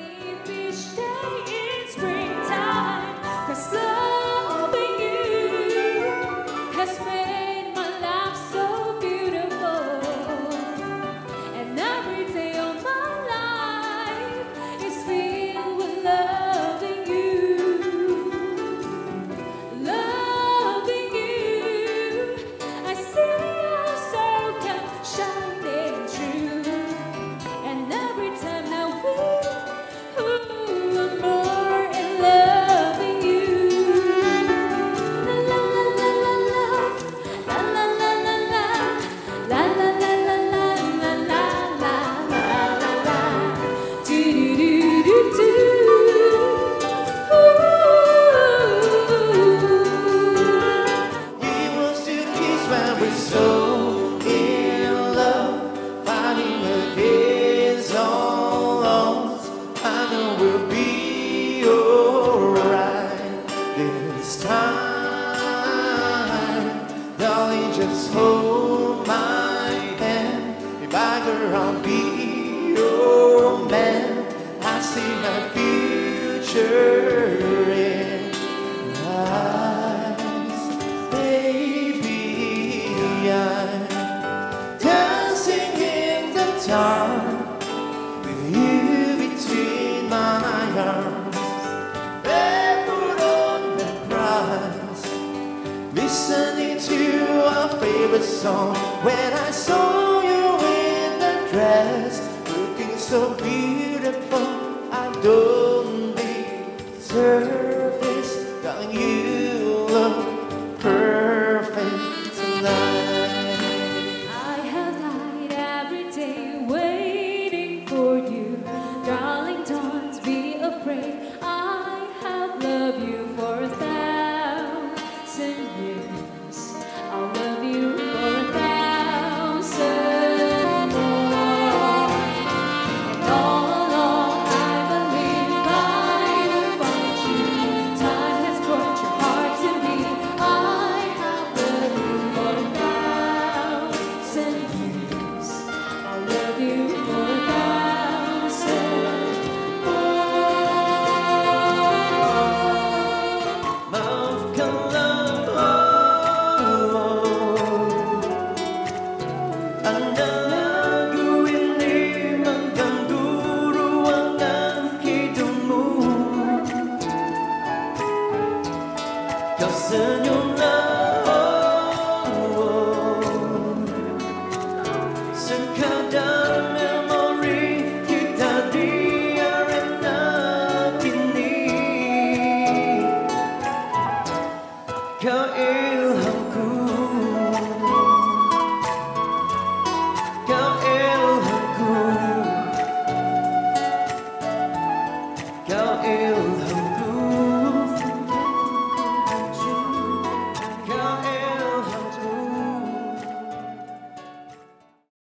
Leave me this time. Darling, just hold my hand. If I could, I'll be your man. I see my future in eyes, baby. I'm dancing in the dark with you between my arms. listening to our favorite song when I saw you in the dress, looking so beautiful. Kau love.